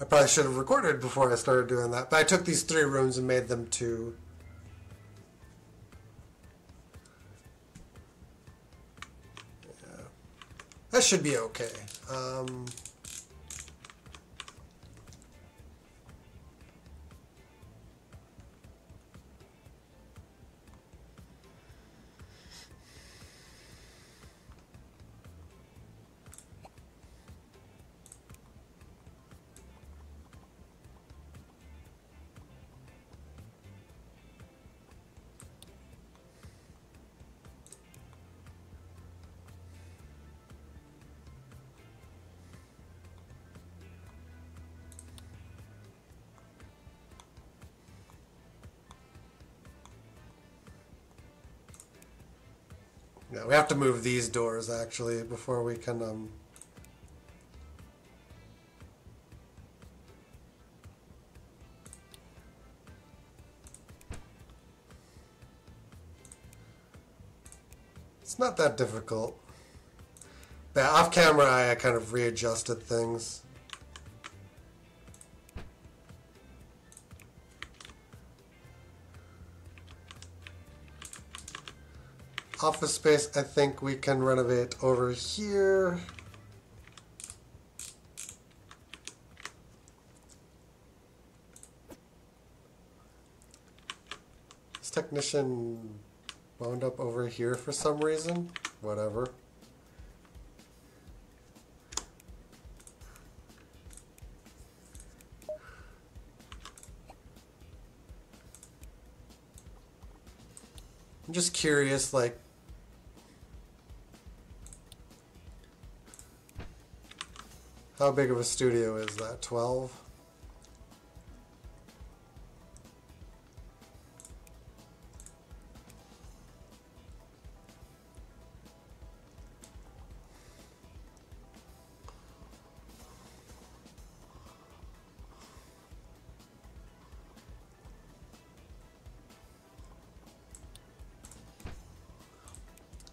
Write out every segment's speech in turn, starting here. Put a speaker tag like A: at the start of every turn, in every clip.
A: I probably should have recorded before I started doing that. But I took these three rooms and made them two. Yeah. That should be okay. Um, we have to move these doors actually before we can. Um... It's not that difficult. But off camera, I kind of readjusted things. Office space I think we can renovate over here. This technician wound up over here for some reason. Whatever. I'm just curious, like, How big of a studio is that? 12?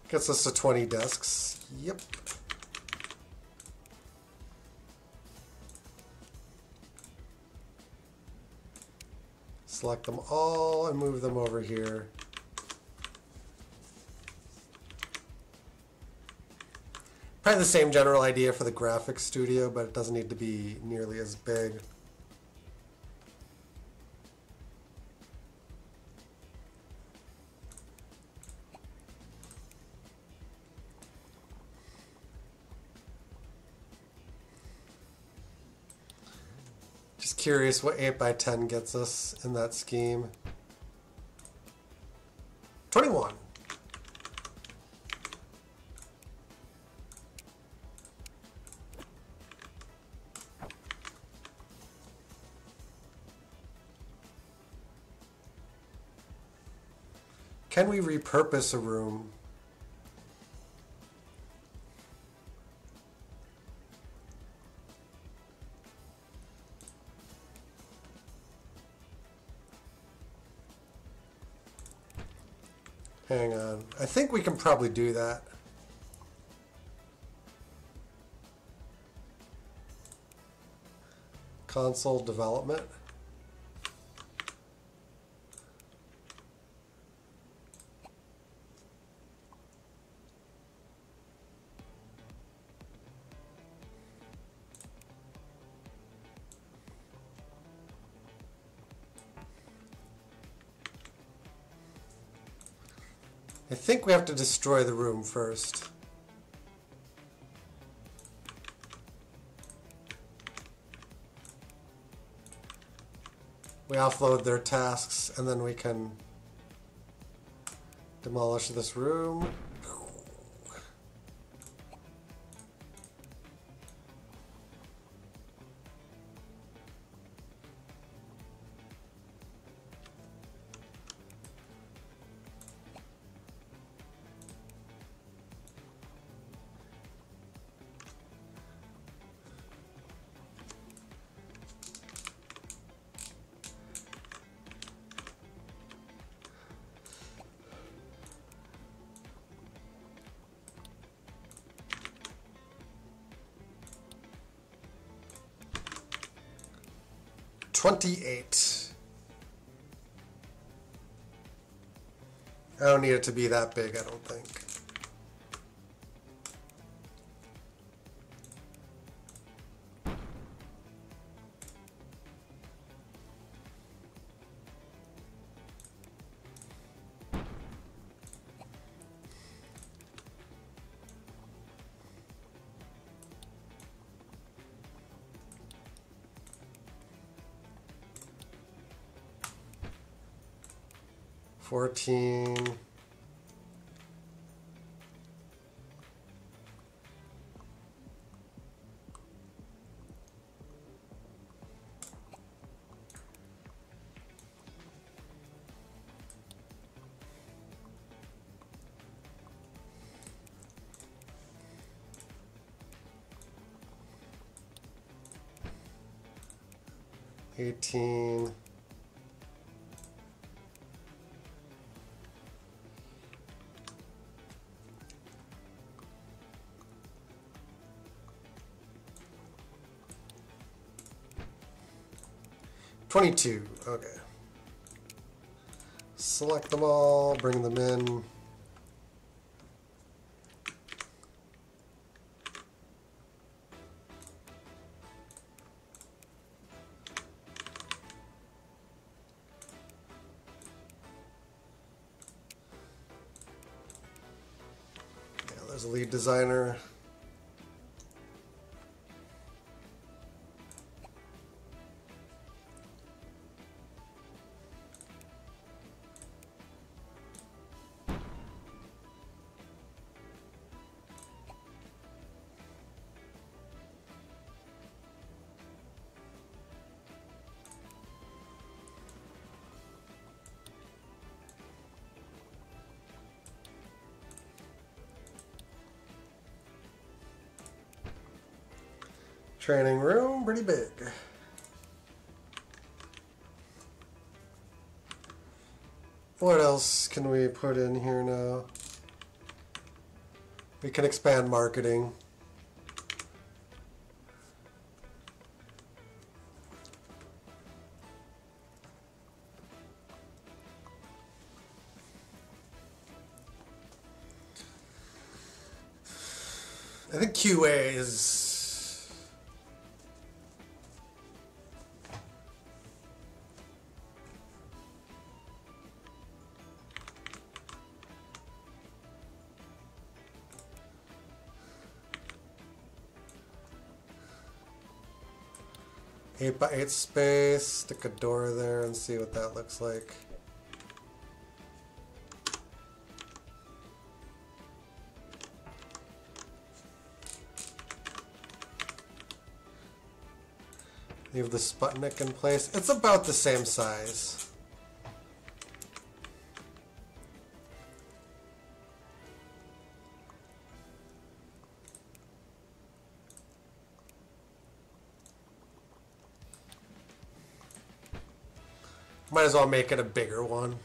A: Gets us to 20 desks. Yep. Select them all and move them over here. Probably the same general idea for the graphics studio, but it doesn't need to be nearly as big. Curious what 8 by 10 gets us in that scheme. 21. Can we repurpose a room think we can probably do that. Console development. We have to destroy the room first. We offload their tasks and then we can demolish this room. 28. I don't need it to be that big, I don't think. Fourteen. Eighteen. Twenty-two, okay. Select them all, bring them in. Yeah, there's a lead designer. Training room, pretty big. What else can we put in here now? We can expand marketing. I think QA is eight by eight space. Stick a door there and see what that looks like. Leave the Sputnik in place. It's about the same size. Might as well make it a bigger one.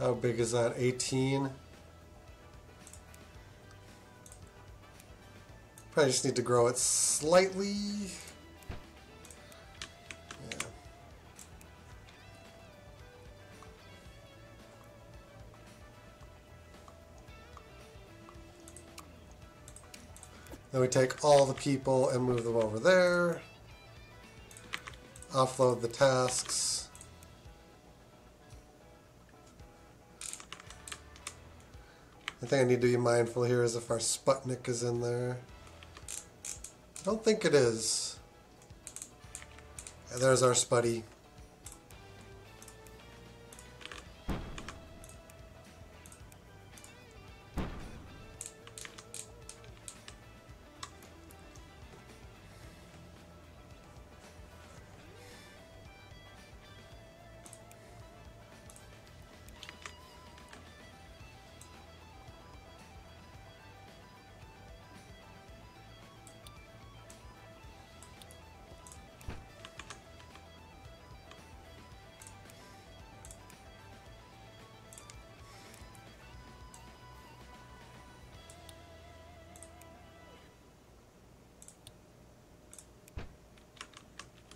A: How big is that? 18? Probably just need to grow it slightly. Then we take all the people and move them over there. Offload the tasks. The thing I need to be mindful here is if our Sputnik is in there. I don't think it is. There's our Spuddy.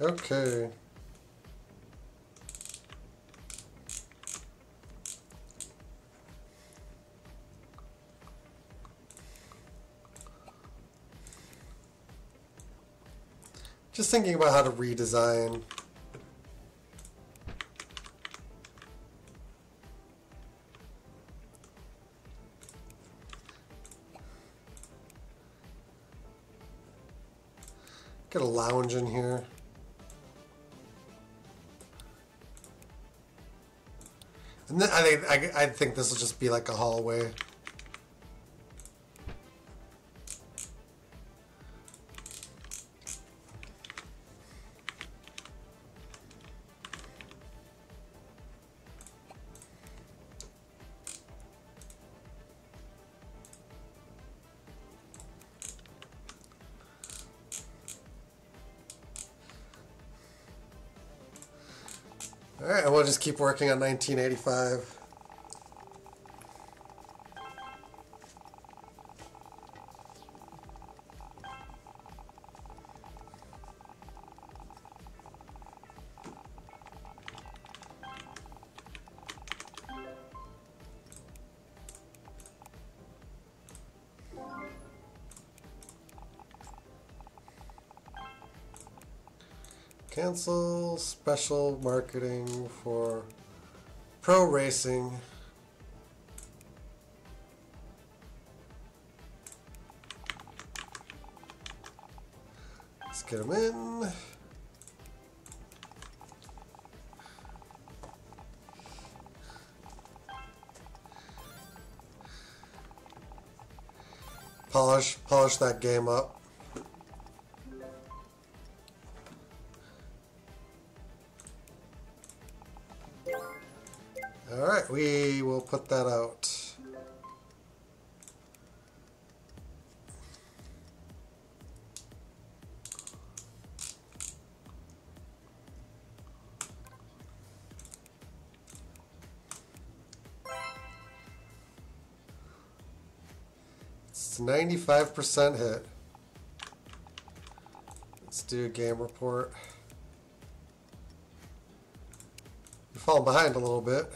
A: Okay. Just thinking about how to redesign. Get a lounge in here. I think I, I think this will just be like a hallway. Keep working on 1985. Special marketing for pro racing. Let's get them in. Polish, polish that game up. 95% hit. Let's do a game report. You're falling behind a little bit.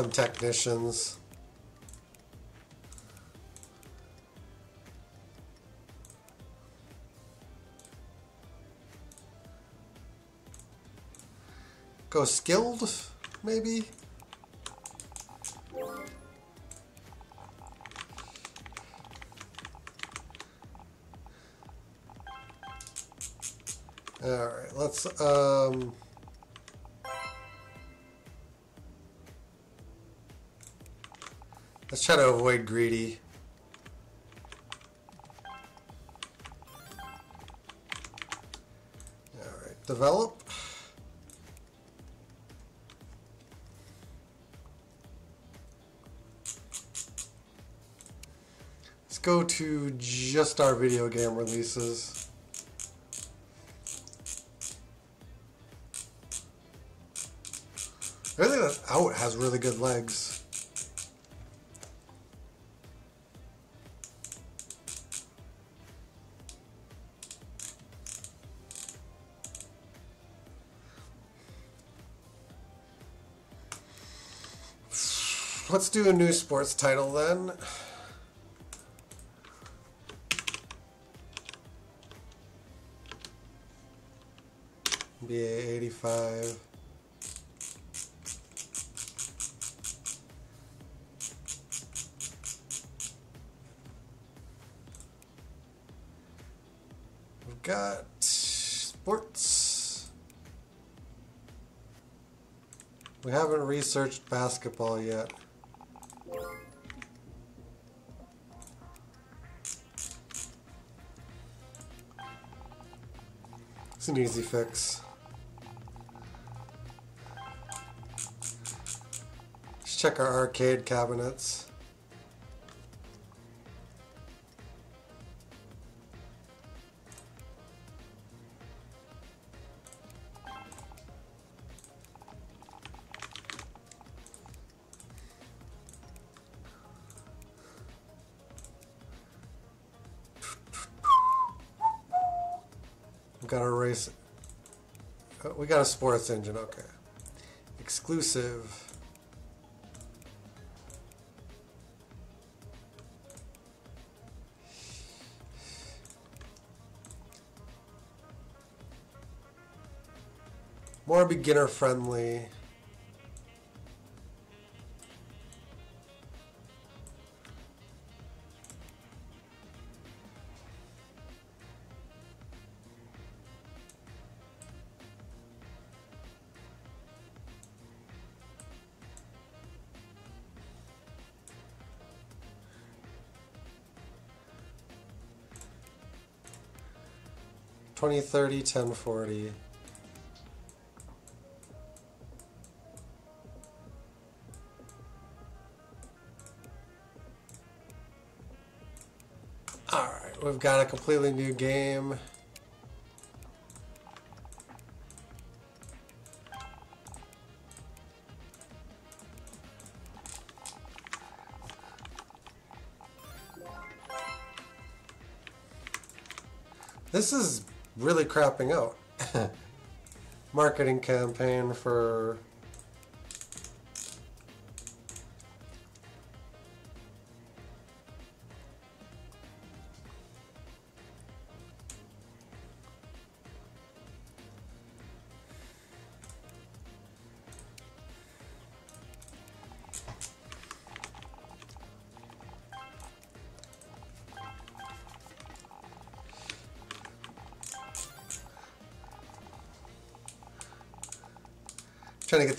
A: Some technicians. Go skilled, maybe? Alright, let's, um... Let's try to avoid greedy. Alright, develop. Let's go to just our video game releases. I think that out has really good legs. Let's do a new sports title then. BA 85. We've got sports. We haven't researched basketball yet. It's an easy fix. Let's check our arcade cabinets. A sports engine. Okay. Exclusive. More beginner friendly. Twenty thirty ten forty. Alright, we've got a completely new game. This is really crapping out. Marketing campaign for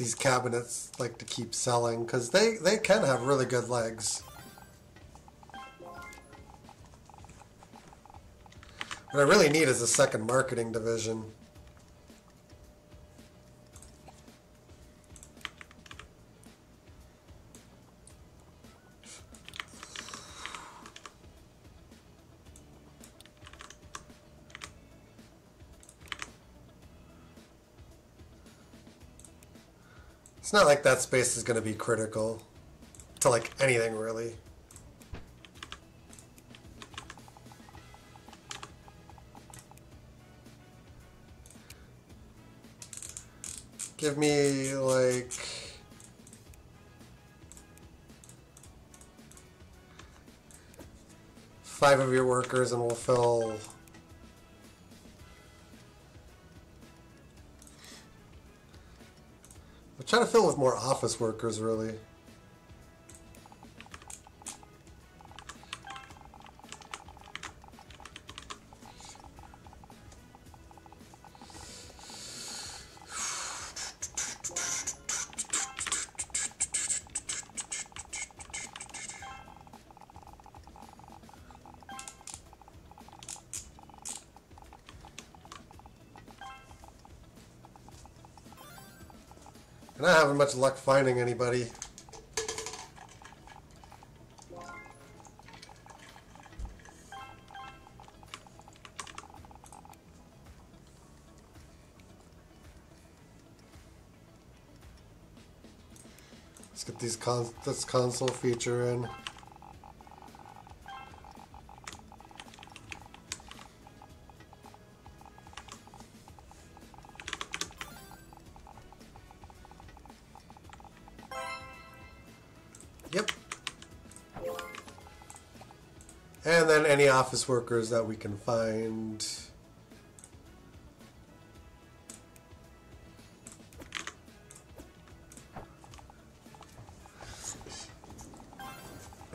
A: these cabinets like to keep selling because they they can have really good legs. What I really need is a second marketing division. It's not like that space is going to be critical to like anything really. Give me like five of your workers and we'll fill Trying to fill with more office workers, really. Much luck finding anybody. Let's get these this console feature in. Office workers that we can find.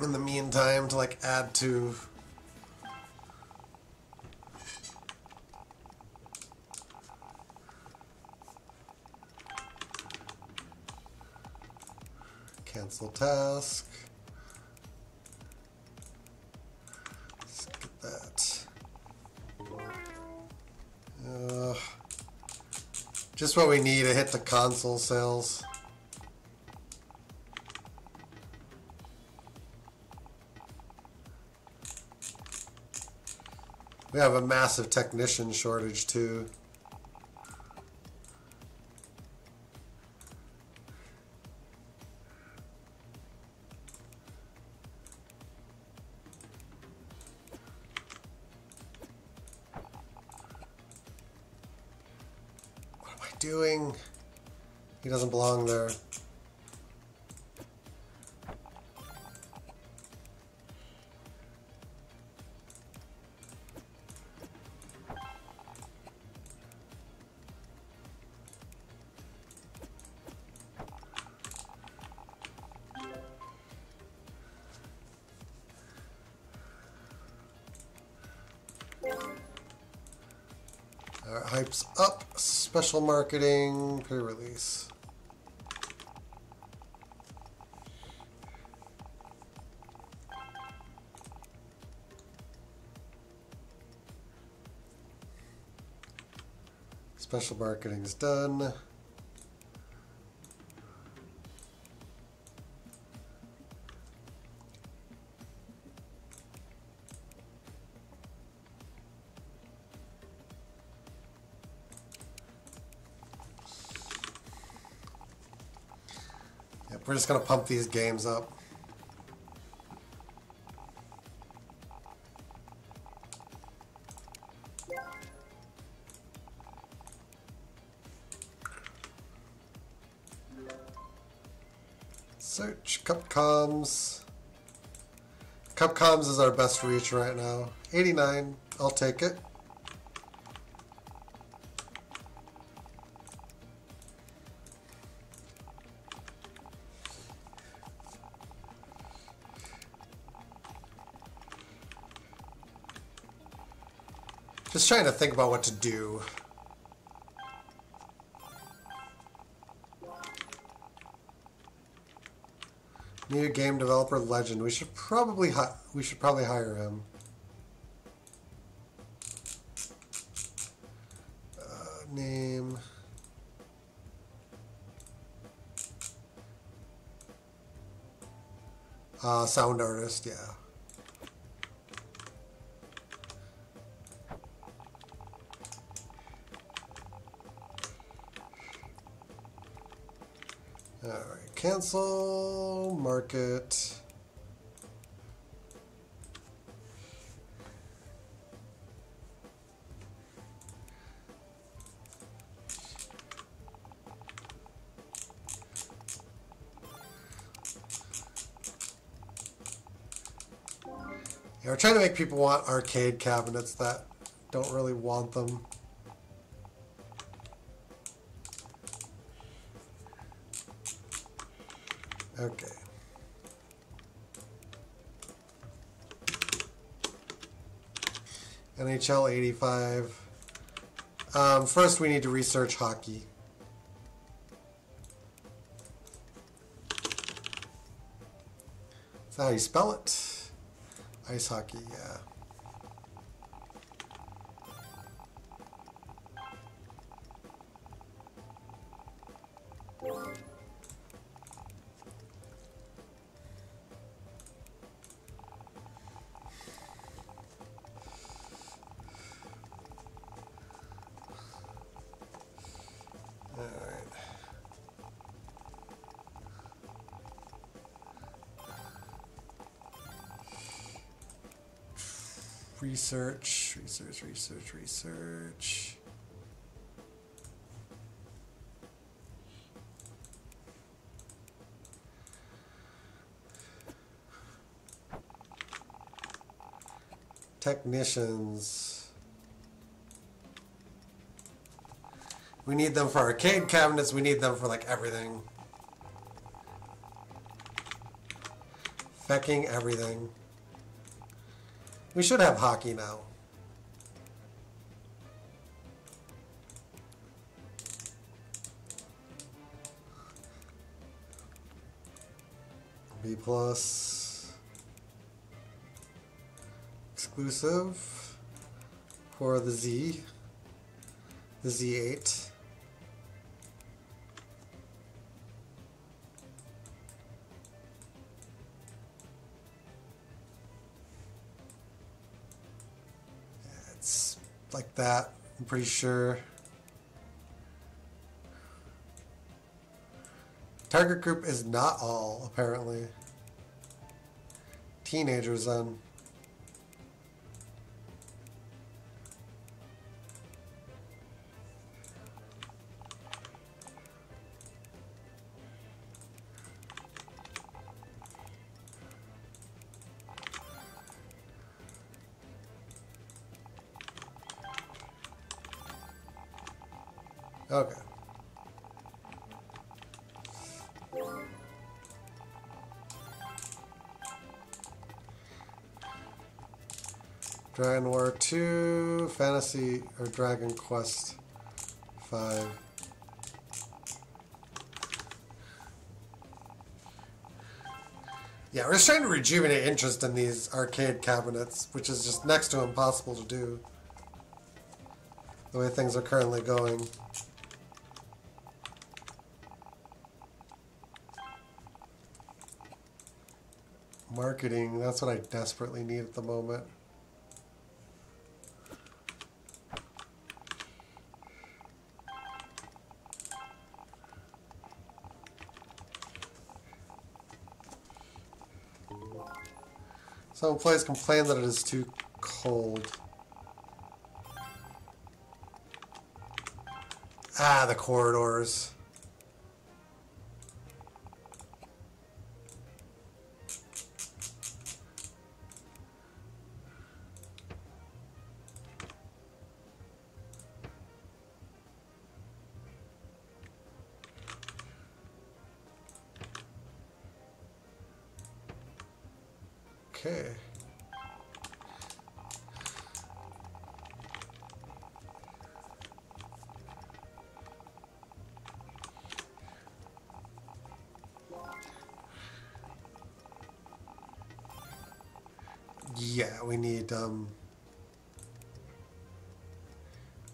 A: In the meantime, to like add to cancel task. Just what we need to hit the console sales. We have a massive technician shortage too. Doing? He doesn't belong there. Special marketing, pre-release. Special marketing is done. We're just gonna pump these games up. Search Cupcoms. Cupcoms is our best reach right now. 89. I'll take it. Trying to think about what to do. Need a game developer legend. We should probably we should probably hire him. Uh, name. Uh, sound artist, yeah. Cancel, market. Yeah, we're trying to make people want arcade cabinets that don't really want them. Okay. NHL 85. Um, first, we need to research hockey. Is that how you spell it? Ice hockey, yeah. Research, research, research, research. Technicians. We need them for arcade cabinets. We need them for like everything. Fecking everything. We should have hockey now. B plus exclusive for the Z, the Z8. Like that, I'm pretty sure. Target group is not all, apparently. Teenagers, then. Dragon War 2, Fantasy, or Dragon Quest 5. Yeah, we're just trying to rejuvenate interest in these arcade cabinets, which is just next to impossible to do. The way things are currently going. Marketing, that's what I desperately need at the moment. Some players complain that it is too cold. Ah, the corridors.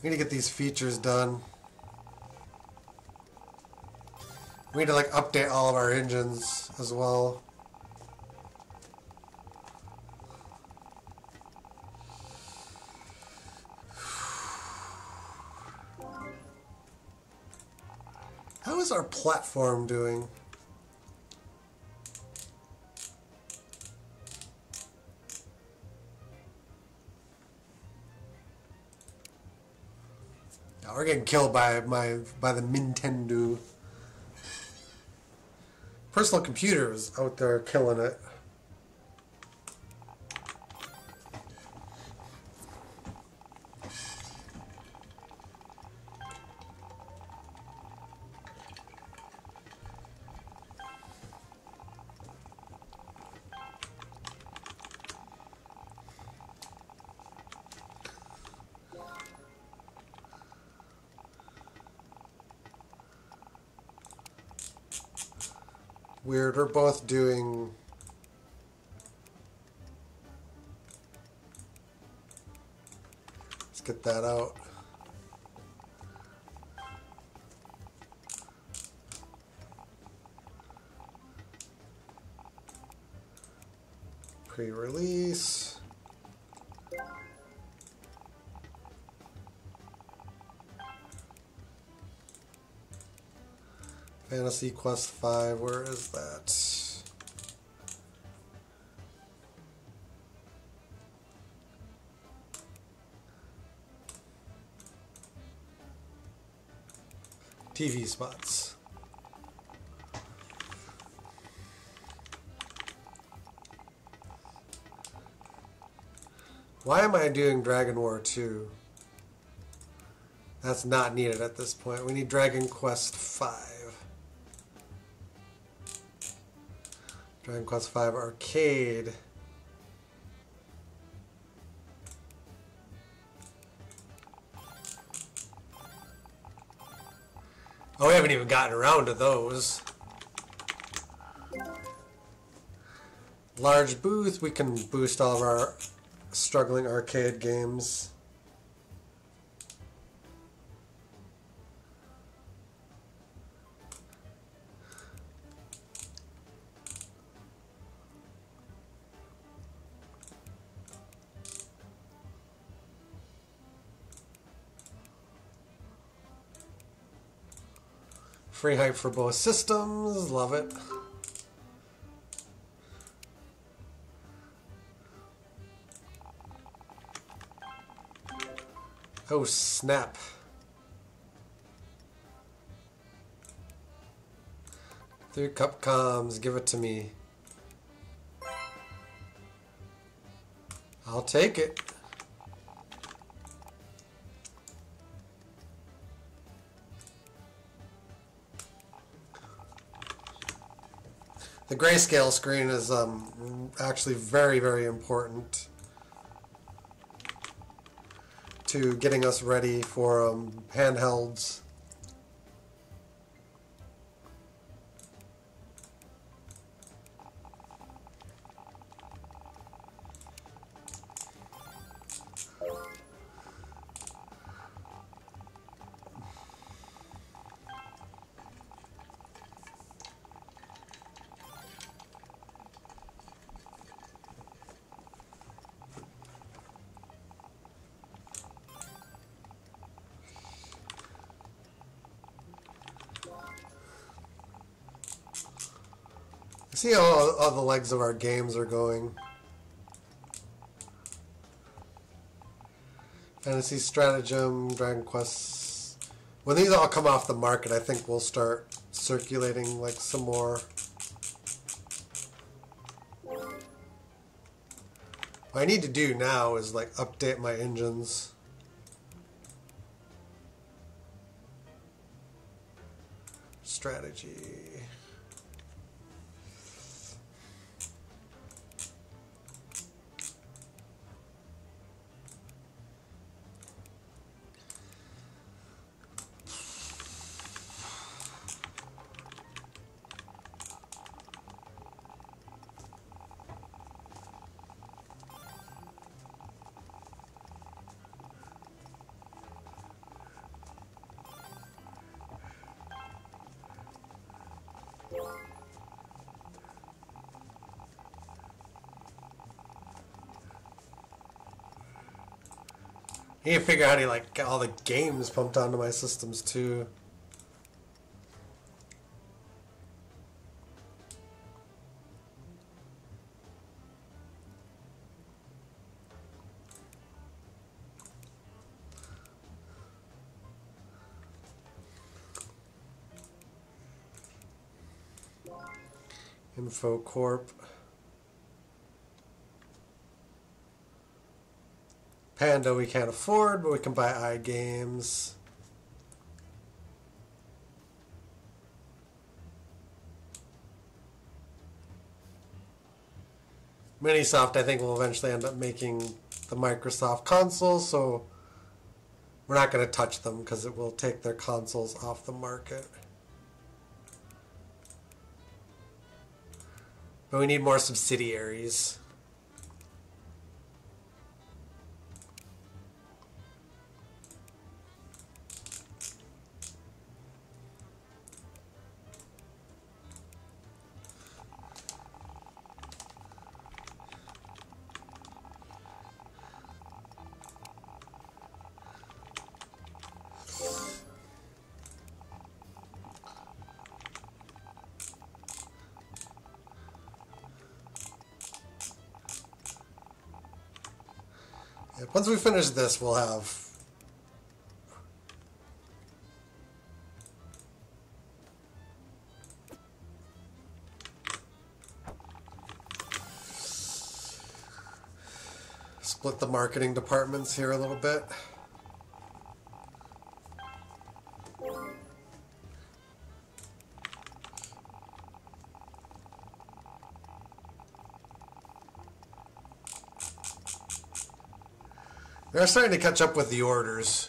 A: We need to get these features done. We need to like update all of our engines as well. How is our platform doing? We're getting killed by my by the Nintendo. Personal computer computers out there killing it. Weird. We're both doing. Let's get that out. Pre-release. Fantasy Quest 5, where is that? TV spots. Why am I doing Dragon War 2? That's not needed at this point. We need Dragon Quest 5. Dragon Quest 5 Arcade. Oh, we haven't even gotten around to those. Large booth, we can boost all of our struggling arcade games. Free hype for both systems, love it. Oh, snap. Three cup comms, give it to me. I'll take it. The grayscale screen is um, actually very, very important. to getting us ready for um, handhelds. All the legs of our games are going. Fantasy Stratagem, Dragon Quest. When these all come off the market, I think we'll start circulating like some more. What I need to do now is like update my engines. Strategy. Need to figure out how to like get all the games pumped onto my systems too. Info Corp. Panda we can't afford, but we can buy iGames. Minisoft, I think, will eventually end up making the Microsoft console, so we're not going to touch them because it will take their consoles off the market. But we need more subsidiaries. Once we finish this, we'll have split the marketing departments here a little bit. They're starting to catch up with the orders.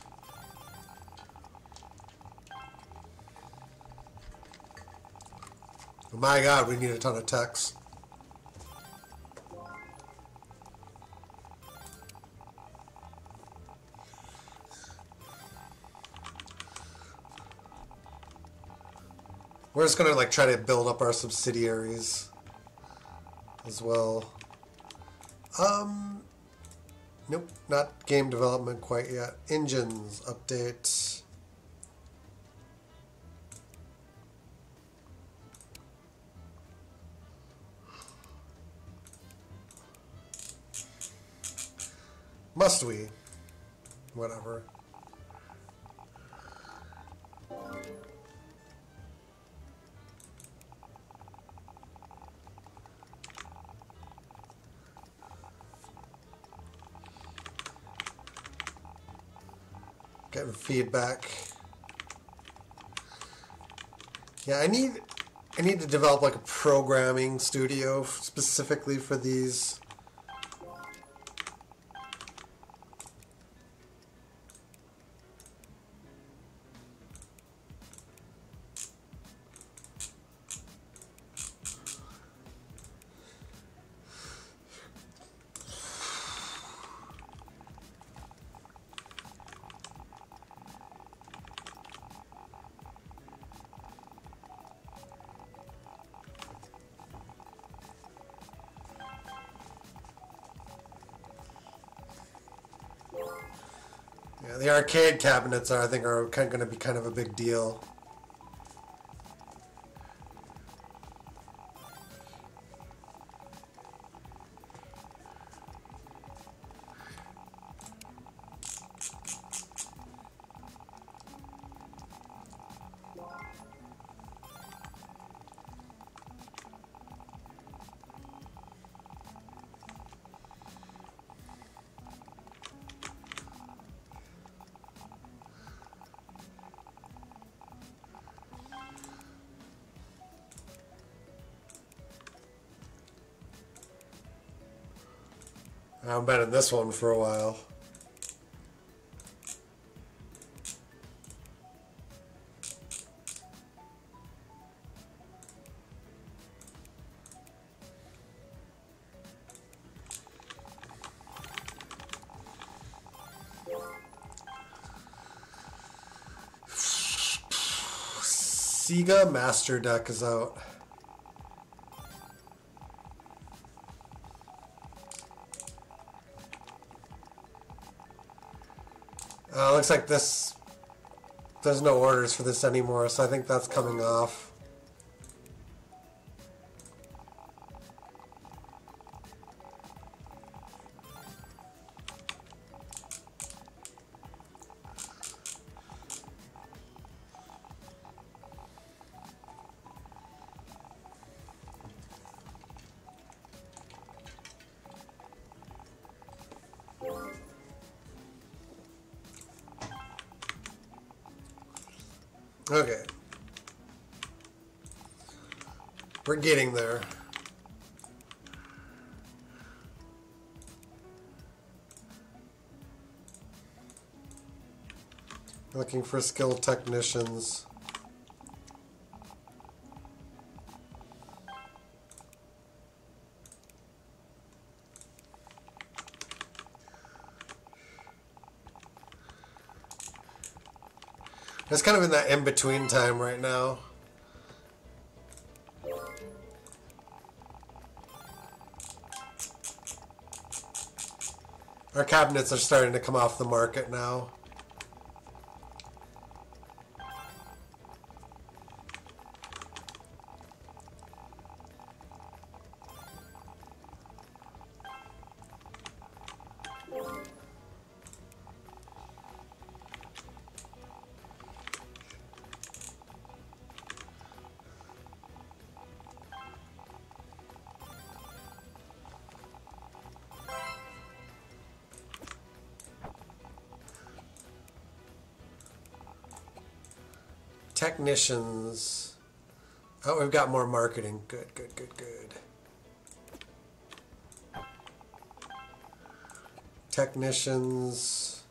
A: Oh my god, we need a ton of techs. We're just gonna like try to build up our subsidiaries as well. Um, nope, not game development quite yet. Engines update. Must we? Whatever. Getting feedback. Yeah, I need I need to develop like a programming studio specifically for these the arcade cabinets are, I think, are kind of going to be kind of a big deal. Been in this one for a while. Sega Master Deck is out. Looks like this. There's no orders for this anymore, so I think that's coming off. Getting there. Looking for skilled technicians. It's kind of in that in-between time right now. Our cabinets are starting to come off the market now. Oh, we've got more marketing. Good, good, good, good. Technicians.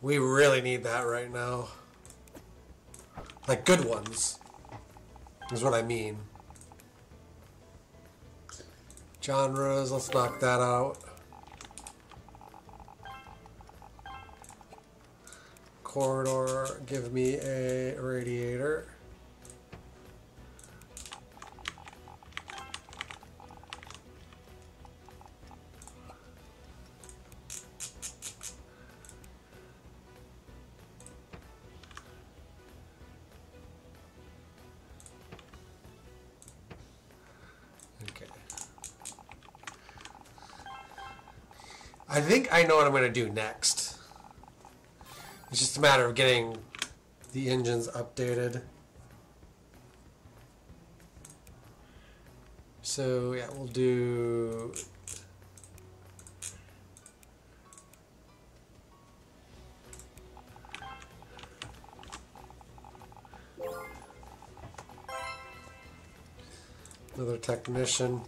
A: We really need that right now. Like good ones. Is what I mean. Genres, let's knock that out. Corridor, give me a radiator. I think I know what I'm going to do next. It's just a matter of getting the engines updated. So yeah, we'll do another technician.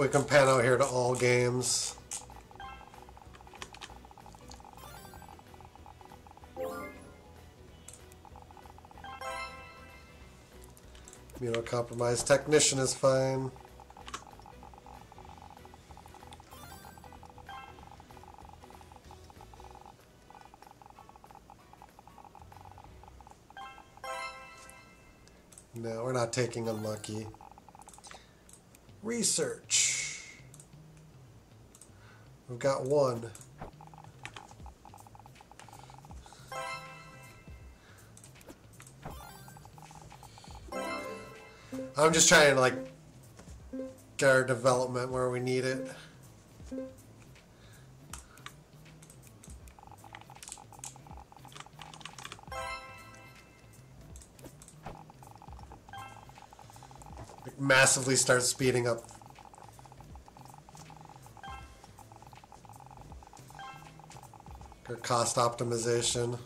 A: We can pan out here to all games. Immunocompromised technician is fine. No, we're not taking unlucky. Research. We've got one. I'm just trying to like get our development where we need it. Massively start speeding up. Cost optimization.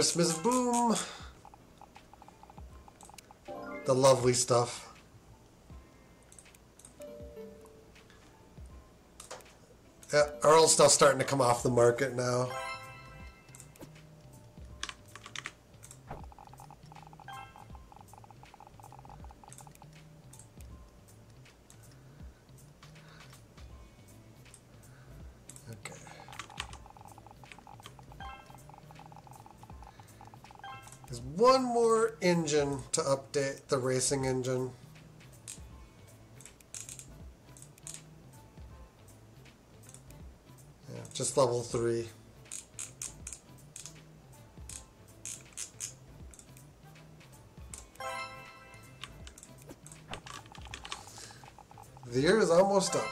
A: Christmas boom. The lovely stuff. Yeah, Earl's still starting to come off the market now. There's one more engine to update, the racing engine. Yeah, just level three. The year is almost up.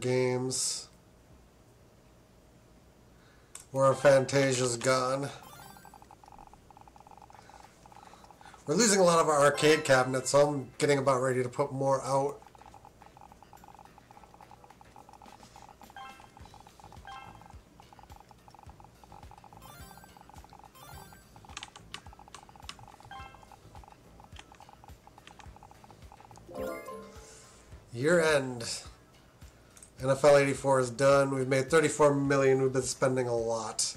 A: Games. Where Fantasia's gone. We're losing a lot of our arcade cabinets, so I'm getting about ready to put more out. 84 is done. We've made 34 million. We've been spending a lot.